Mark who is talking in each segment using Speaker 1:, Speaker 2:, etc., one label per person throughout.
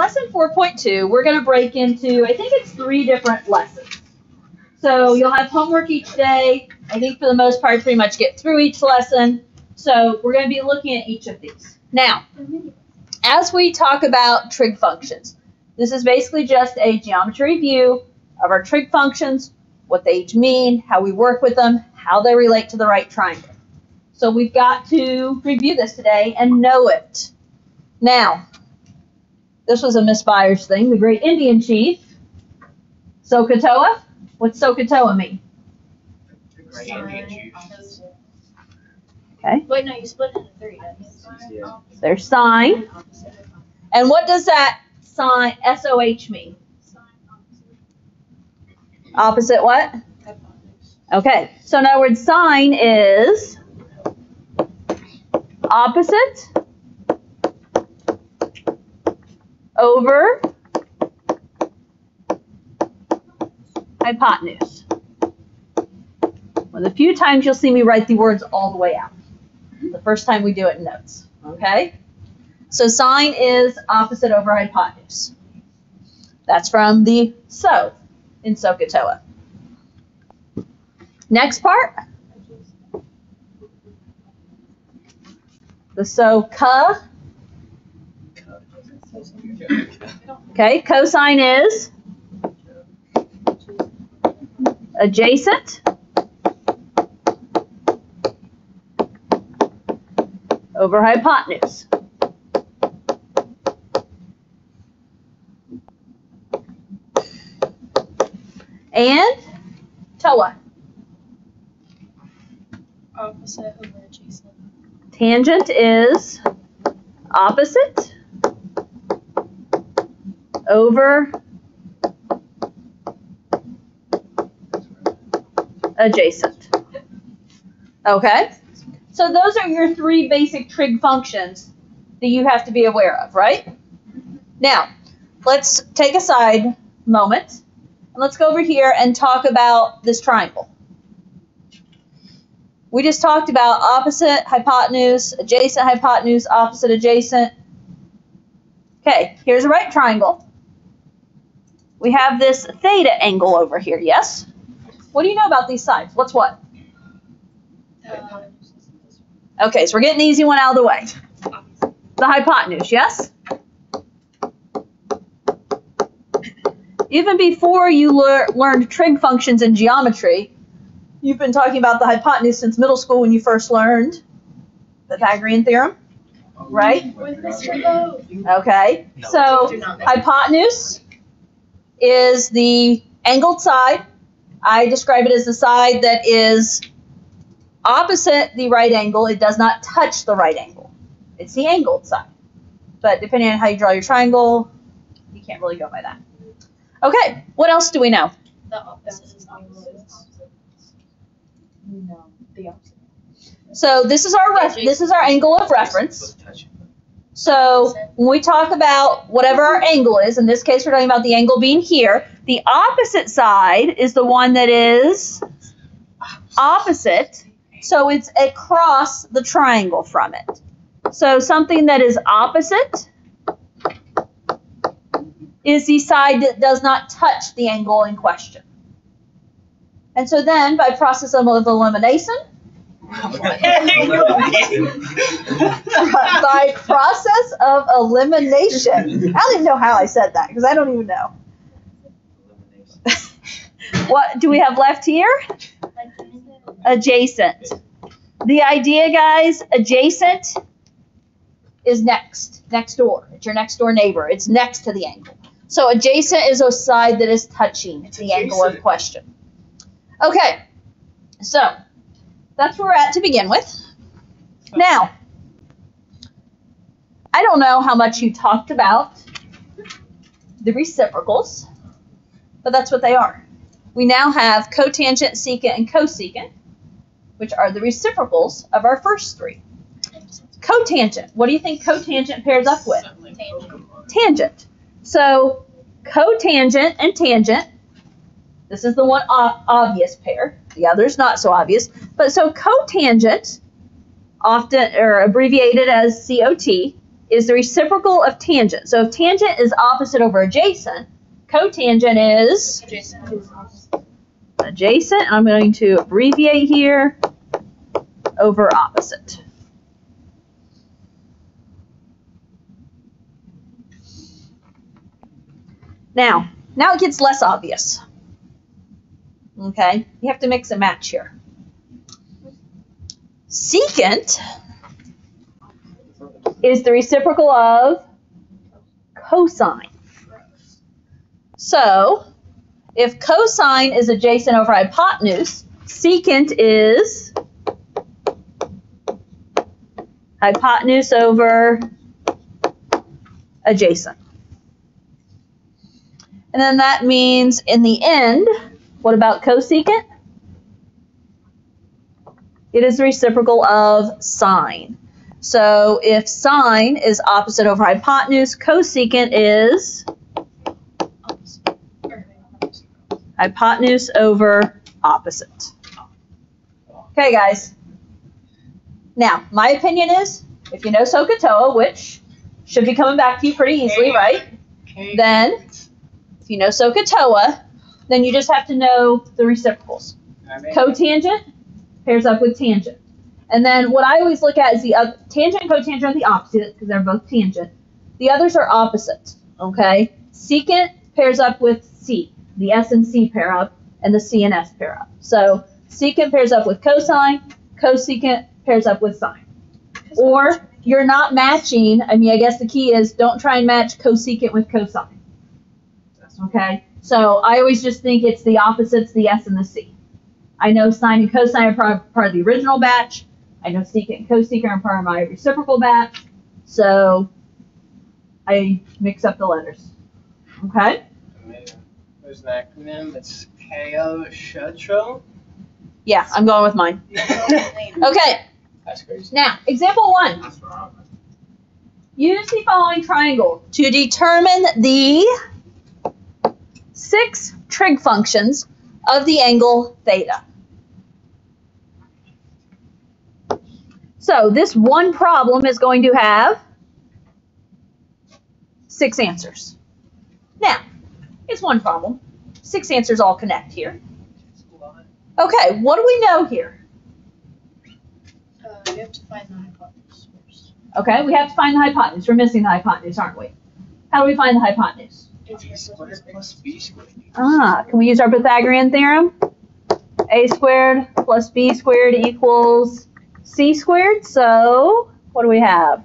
Speaker 1: lesson 4.2, we're going to break into, I think it's three different lessons. So you'll have homework each day. I think for the most part, pretty much get through each lesson. So we're going to be looking at each of these. Now, as we talk about trig functions, this is basically just a geometry view of our trig functions, what they each mean, how we work with them, how they relate to the right triangle. So we've got to review this today and know it. Now, this was a Miss Byers thing, the great Indian chief, SOHCAHTOA. What's SOHCAHTOA mean? Okay.
Speaker 2: Wait, no, you split it into three, don't?
Speaker 1: Their sign. And what does that sign, SOH, mean? Opposite what? Okay. So in other words, sine is opposite over hypotenuse. One of the few times you'll see me write the words all the way out. The first time we do it in notes. Okay? So sine is opposite over hypotenuse. That's from the so in SOHCAHTOA. Next part. The SOHCA. Okay, cosine is adjacent over hypotenuse. And TOA.
Speaker 2: Opposite over adjacent.
Speaker 1: Tangent is opposite over adjacent. Okay? So those are your three basic trig functions that you have to be aware of, right? Now, let's take a side moment and let's go over here and talk about this triangle. We just talked about opposite hypotenuse, adjacent hypotenuse, opposite adjacent. Okay, here's a right triangle. We have this theta angle over here, yes? What do you know about these sides? What's what?
Speaker 2: Uh,
Speaker 1: Okay, so we're getting the easy one out of the way. The hypotenuse, yes? Even before you lear- learned trig functions in geometry, you've been talking about the hypotenuse since middle school when you first learned the Pythagorean theorem, right?
Speaker 2: With Mr.
Speaker 1: Okay, so hypotenuse is the angled side. I describe it as the side that is opposite the right angle. It does not touch the right angle. It's the angled side. But depending on how you draw your triangle, you can't really go by that. Okay, what else do we know?
Speaker 2: The opposite.
Speaker 3: No, the opposite.
Speaker 1: So this is our ref- this is our angle of reference. So when we talk about whatever our angle is, in this case we're talking about the angle being here, the opposite side is the one that is opposite. So it's across the triangle from it. So something that is opposite is the side that does not touch the angle in question. And so then by process of elimination, by process of elimination. I don't even know how I said that because I don't even know. What do we have left here? Adjacent. The idea, guys, adjacent is next, next door. It's your next door neighbor. It's next to the angle. So adjacent is a side that is touching
Speaker 4: It's
Speaker 1: the angle of question. Okay, so that's where we're at to begin with. Now, I don't know how much you talked about the reciprocals, but that's what they are. We now have cotangent, secant, and cosecant, which are the reciprocals of our first three. Cotangent, what do you think cotangent pairs up with? Tangent. So cotangent and tangent, this is the one obvious pair. The other's not so obvious. But so cotangent, often or abbreviated as COT, is the reciprocal of tangent. So if tangent is opposite over adjacent, cotangent is
Speaker 2: opposite.
Speaker 1: adjacent. I'm going to abbreviate here over opposite. Now, now it gets less obvious. Okay, you have to mix and match here. Secant is the reciprocal of cosine. So, if cosine is adjacent over hypotenuse, secant is hypotenuse over adjacent. And then that means in the end, what about cosecant? It is the reciprocal of sine. So if sine is opposite over hypotenuse, cosecant is
Speaker 2: Opposite. Or, opposite.
Speaker 1: hypotenuse over opposite. Okay, guys. Now, my opinion is, if you know SOHCAHTOA, which should be coming back to you pretty easily, right? Then, if you know SOHCAHTOA, then you just have to know the reciprocals. Cotangent pairs up with tangent. And then what I always look at is the tangent and cotangent are the opposite because they're both tangent. The others are opposite, okay? Secant pairs up with C. The S and C pair up, and the C and S pair up. So secant pairs up with cosine, cosecant pairs up with sine. Or you're not matching, I mean, I guess the key is don't try and match cosecant with cosine. Okay? So I always just think it's the opposites, the S and the C. I know sine and cosine are part, part of the original batch. I know secant and cosecant are part of my reciprocal batch. So I mix up the letters. Okay?
Speaker 3: There's an acronym. It's KO Shutro.
Speaker 1: Yeah, I'm going with mine. Okay,
Speaker 3: That's crazy.
Speaker 1: now, example one. Use the following triangle to determine the six trig functions of the angle theta. So this one problem is going to have six answers. Now, it's one problem. Six answers all connect here. Okay, what do we know here?
Speaker 2: Uh, you have to find the hypotenuse first.
Speaker 1: Okay, we have to find the hypotenuse. We're missing the hypotenuse, aren't we? How do we find the hypotenuse? Ah, can we use our Pythagorean theorem? A squared plus B squared equals C squared. So, what do we have?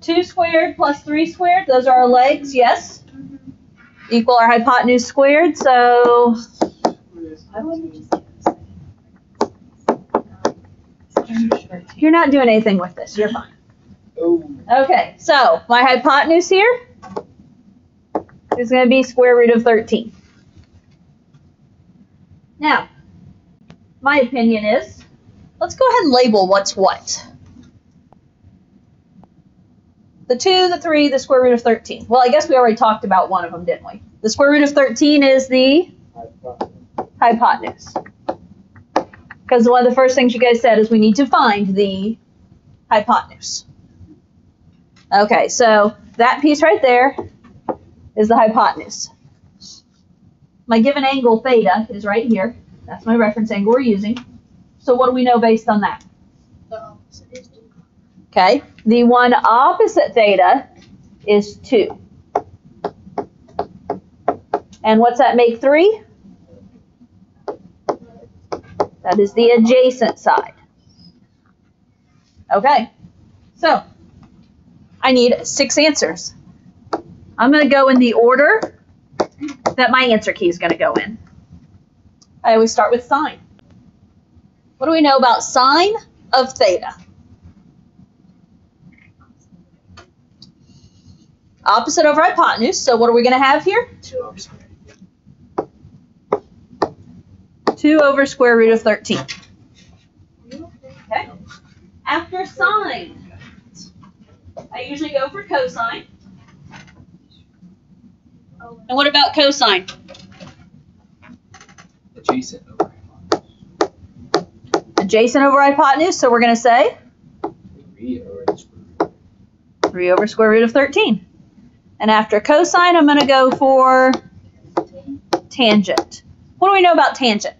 Speaker 1: Two squared plus three squared. Those are our legs, yes? Equal our hypotenuse squared. So,
Speaker 2: I wouldn't just get a
Speaker 1: you're not doing anything with this. You're fine.
Speaker 3: Oh,
Speaker 1: Okay, so my hypotenuse here is going to be square root of 13. Now, my opinion is, let's go ahead and label what's what. The 2, the 3, the square root of 13. Well, I guess we already talked about one of them, didn't we? The square root of 13 is the hypotenuse. Because one of the first things you guys said is we need to find the hypotenuse. Okay, so that piece right there is the hypotenuse. My given angle theta is right here. That's my reference angle we're using. So what do we know based on that?
Speaker 2: The opposite is two.
Speaker 1: Okay, the one opposite theta is 2. And what's that make 3? That is the adjacent side. Okay, so I need six answers. I'm going to go in the order that my answer key is going to go in. I always start with sine. What do we know about sine of theta? Opposite over hypotenuse. So what are we going to have here?
Speaker 3: two over squared.
Speaker 1: 2 over square root of 13. Okay. After sine, I usually go for cosine. And what about cosine?
Speaker 3: Adjacent over hypotenuse.
Speaker 1: adjacent over hypotenuse, so we're going to say
Speaker 3: Three over the square root.
Speaker 1: 3 over square root of 13. And after cosine, I'm going to go for tangent. What do we know about tangent?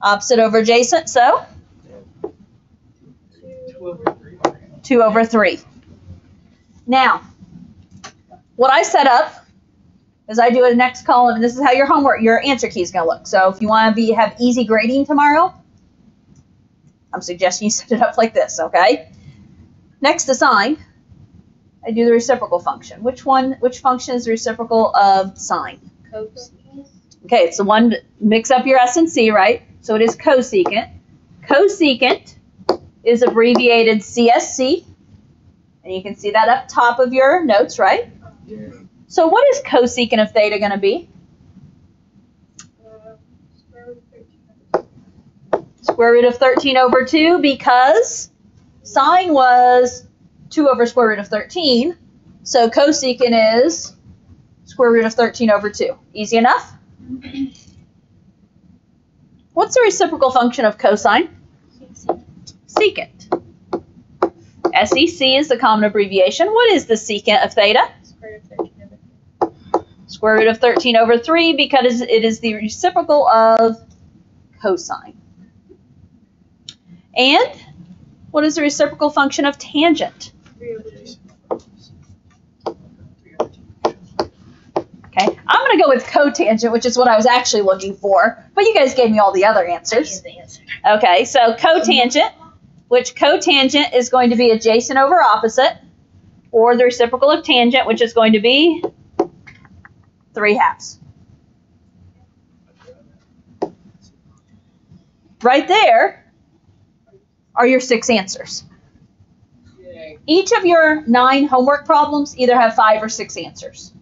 Speaker 1: Opposite over adjacent, so
Speaker 3: Two over three.
Speaker 1: 2 over 3. Now, what I set up is I do a next column, and this is how your homework, your answer key is going to look. So if you want to be have easy grading tomorrow, I'm suggesting you set it up like this, okay? Next to sine, I do the reciprocal function. Which one, which function is the reciprocal of sine?
Speaker 2: Cosecant.
Speaker 1: Okay, it's the one that mix up your S and C, right? So it is cosecant. Cosecant is abbreviated CSC. And you can see that up top of your notes, right?
Speaker 3: Yeah.
Speaker 1: So what is cosecant of theta going to be?
Speaker 2: Square root of 13.
Speaker 1: Square root of 13 over 2 because sine was 2 over square root of 13. So cosecant is square root of 13 over 2. Easy enough? What's the reciprocal function of cosine? Secant. SEC is the common abbreviation. What is the secant of theta?
Speaker 2: Square root of 13 over
Speaker 1: Square root of 13 over 3 because it is the reciprocal of cosine. And what is the reciprocal function of tangent?
Speaker 2: 3 over 2.
Speaker 3: Three over two.
Speaker 1: Okay, I'm going to go with cotangent, which is what I was actually looking for, but you guys gave me all the other answers. Okay, so cotangent, which cotangent is going to be adjacent over opposite, or the reciprocal of tangent, which is going to be 3 halves. Right there are your six answers. Each of your nine homework problems either have five or six answers.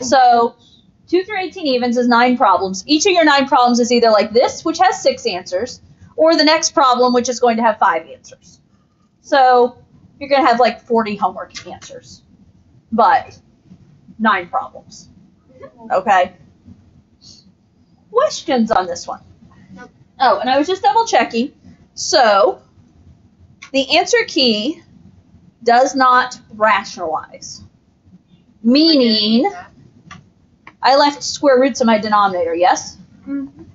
Speaker 1: So 2 through 18 evens is nine problems. Each of your nine problems is either like this, which has six answers, or the next problem, which is going to have five answers. So you're going to have like 40 homework answers, but nine problems. Okay? Questions on this one? Oh, and I was just double checking. So the answer key does not rationalize, meaning I left square roots in my denominator, yes?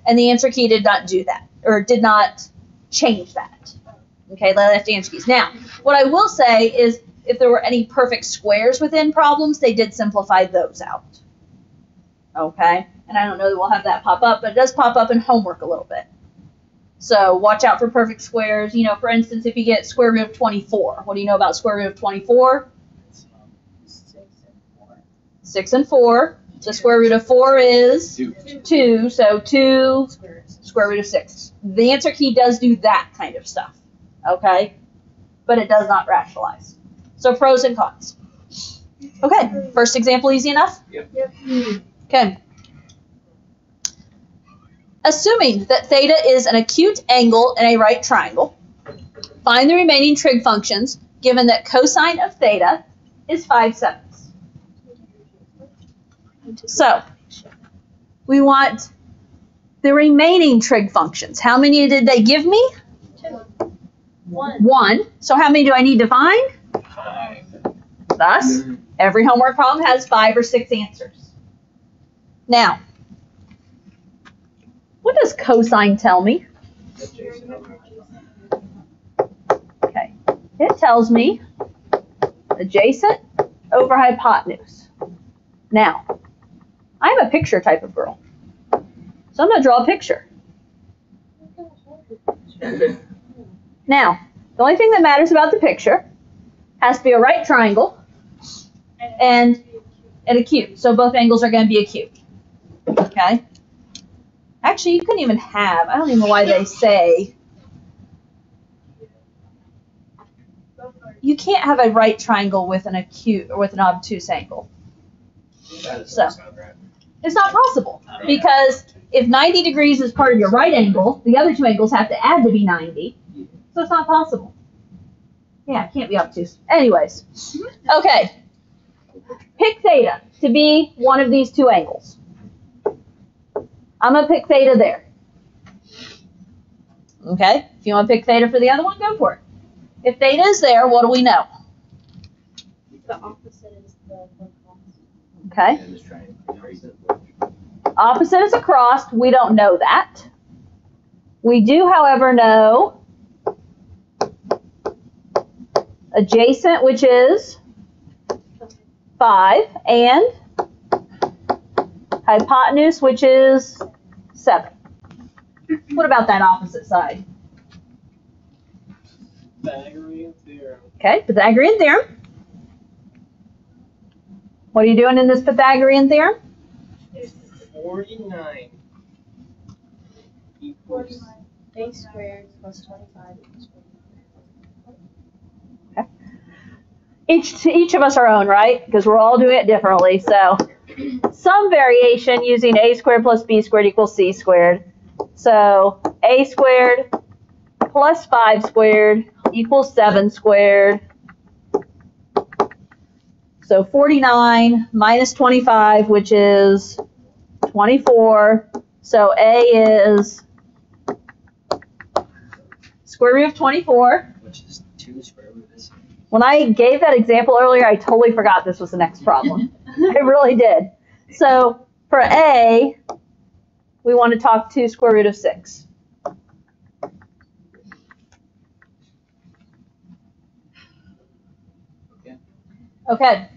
Speaker 1: And the answer key did not do that, or did not change that. Okay, left answer keys. Now, what I will say is if there were any perfect squares within problems, they did simplify those out. Okay, and I don't know that we'll have that pop up, but it does pop up in homework a little bit. So watch out for perfect squares. You know, for instance, if you get square root of 24, what do you know about square root of 24?
Speaker 3: Um, Six and four.
Speaker 1: 6 and 4. The square root of 4 is
Speaker 3: Two.
Speaker 1: 2, so 2
Speaker 2: Square root of
Speaker 1: square root of 6. The answer key does do that kind of stuff, okay? But it does not rationalize. So pros and cons. Okay, first example easy enough?
Speaker 3: Yep.
Speaker 2: Yep.
Speaker 1: Okay. Assuming that theta is an acute angle in a right triangle, find the remaining trig functions given that cosine of theta is 5 sevenths. So, we want the remaining trig functions. How many did they give me?
Speaker 2: Two. One.
Speaker 1: One. So how many do I need to find?
Speaker 3: Five.
Speaker 1: Thus, every homework problem has five or six answers. Now, what does cosine tell me? Okay. It tells me adjacent over hypotenuse. Now, I'm a picture type of girl. So I'm going to draw a picture. Now, the only thing that matters about the picture has to be a right triangle and and acute. So both angles are going to be acute. Okay? Actually, you couldn't even have, I don't even know why they say you can't have a right triangle with an acute or with an obtuse angle. So. It's not possible because if 90 degrees is part of your right angle, the other two angles have to add to be 90. So it's not possible. Yeah, it can't be obtuse. Anyways, okay. Pick theta to be one of these two angles. I'm going to pick theta there. Okay? If you want to pick theta for the other one, go for it. If theta is there, what do we know?
Speaker 2: The opposite is the.
Speaker 1: Okay?
Speaker 3: Yeah, just try and increase it.
Speaker 1: Opposite is across. We don't know that. We do, however, know adjacent, which is 5, and hypotenuse, which is 7. What about that opposite side?
Speaker 4: Pythagorean theorem.
Speaker 1: Okay, Pythagorean theorem. What are you doing in this Pythagorean theorem?
Speaker 4: Forty-nine. Equals.
Speaker 2: A squared plus twenty-five equals
Speaker 1: Each to each of us our own, right? Because we're all doing it differently. So some variation using a squared plus b squared equals c squared. So a squared plus 5 squared equals 7 squared. So 49 minus 25, which is 24. So a is square root of 24.
Speaker 4: Which is two square root of six.
Speaker 1: When I gave that example earlier, I totally forgot this was the next problem. I really did. So for A, we want to talk to square root of 6.
Speaker 3: Okay.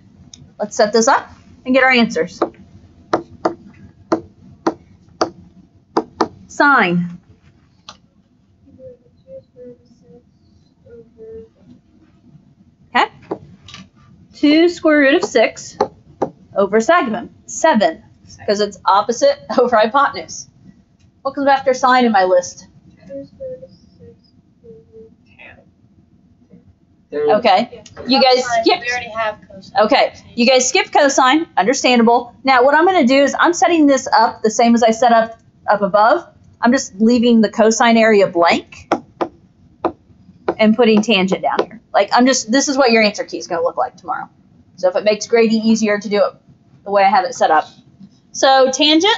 Speaker 1: Okay, let's set this up and get our answers. Sine. Okay. 2 square root of 6 over seven. 7. Because it's opposite over hypotenuse. What comes after sine in my list?
Speaker 4: Tan.
Speaker 3: There-
Speaker 1: Okay. You guys
Speaker 2: Cosine,
Speaker 1: skipped. Okay. You guys skipped cosine. Understandable. Now, what I'm going to do is I'm setting this up the same as I set up up above. I'm just leaving the cosine area blank and putting tangent down here. Like, I'm just, this is what your answer key is going to look like tomorrow. So if it makes grading easier to do it the way I have it set up. So tangent,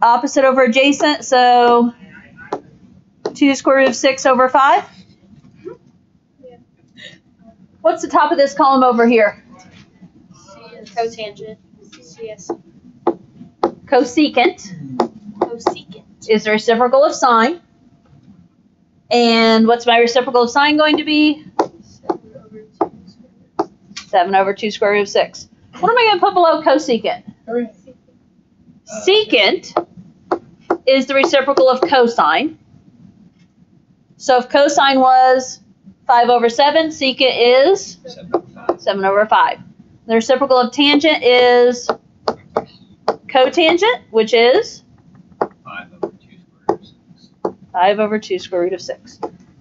Speaker 1: opposite over adjacent, so 2 square root of 6 over 5. What's the top of this column over here?
Speaker 2: Cotangent. CS.
Speaker 1: Cosecant
Speaker 2: Cosecant.
Speaker 1: is the reciprocal of sine. And what's my reciprocal of sine going to be?
Speaker 2: Seven over two squared.
Speaker 1: 7 over 2 square root of 6. What am I going to put below cosecant? Secant is the reciprocal of cosine. So if cosine was 5 over 7, secant is
Speaker 3: Seventy-five.
Speaker 1: 7 over 5. The reciprocal of tangent is cotangent, which is
Speaker 3: Five over two square root of six.
Speaker 1: 5 over 2 square root of 6.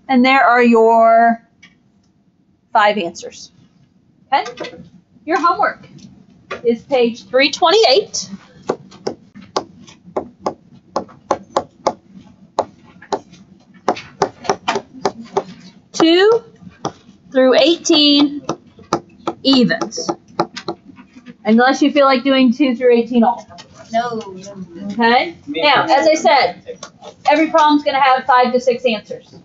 Speaker 1: And there are your five answers. Okay? Your homework is page 328. Two through 18 evens. Unless you feel like doing two through 18 all.
Speaker 2: No, no.
Speaker 1: Okay? Now, as I said, every problem's going to have five to six answers.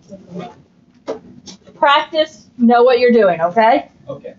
Speaker 1: Practice, know what you're doing, okay?
Speaker 3: Okay.